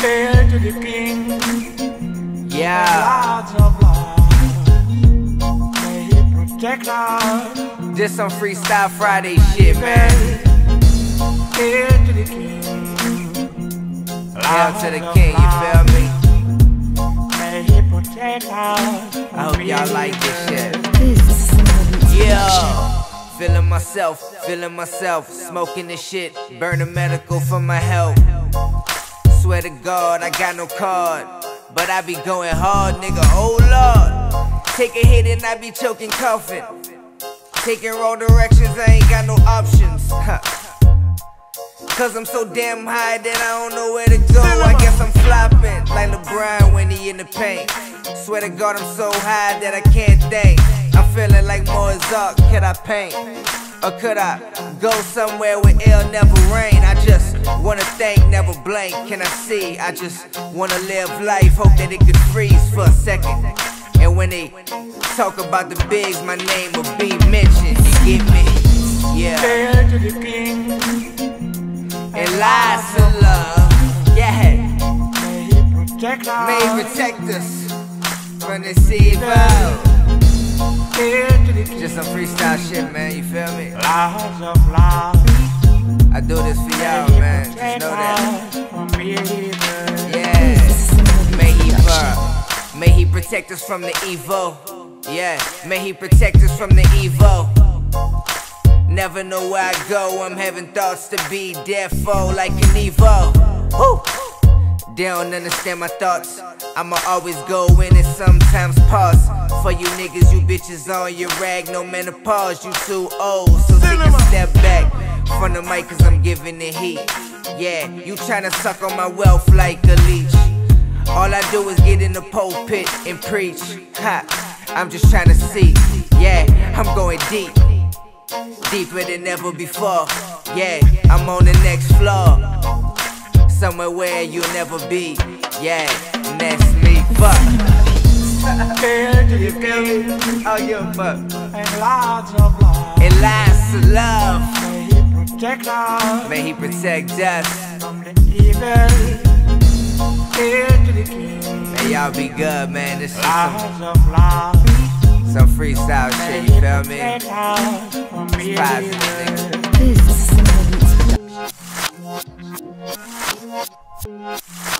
Hail to the king, Yeah, Lords of love. May he protect us. just some freestyle Friday shit, man. Hail to the king, Hail to the king, you feel me? May he protect us. I hope y'all like this shit. This is Snowden. Yeah, feeling myself, feeling myself, smoking this shit, burning medical for my health. Swear to God, I got no card, but I be going hard, nigga. Oh Lord, take a hit and I be choking, coughing. Taking wrong directions, I ain't got no options. Cause I'm so damn high that I don't know where to go. I guess I'm flopping like LeBron when he in the paint. Swear to God, I'm so high that I can't think. I'm feeling like Mozart. Could I paint? Or could I go somewhere where it'll never rain? I just wanna think, never blink. Can I see? I just wanna live life, hope that it could freeze for a second. And when they talk about the bigs, my name will be mentioned. You get me? Yeah. To the king, And lots of love. Yeah. may he protect us. May protect us from this evil. Hail to the king, Just some freestyle shit, man. You feel me? Lords of love. I do this for y'all, man. Protect us from the evil. Yeah. May he protect us from the evil. Never know where I go. I'm having thoughts to be defo like an evil. Woo. They don't understand my thoughts. I'ma always go in and sometimes pause. For you niggas, you bitches on your rag, no menopause. You too old, so take a step back from the mic, cause I'm giving the heat. Yeah, you tryna suck on my wealth like a leech. All I do is get in the pulpit and preach. Ha, I'm just tryna see. Yeah, I'm going deep. Deeper than ever before. Yeah, I'm on the next floor. Somewhere where you'll never be. Yeah, and that's me. Fuck. Hail to the king, Oh, yeah, fuck. and Lords of love. And lots of love. May he protect us May he protect us. from the evil. May y'all be good, man. This is some, some freestyle shit, you feel me? It's positive, nigga.